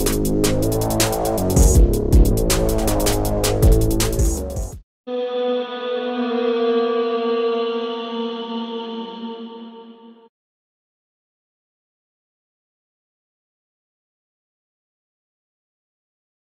You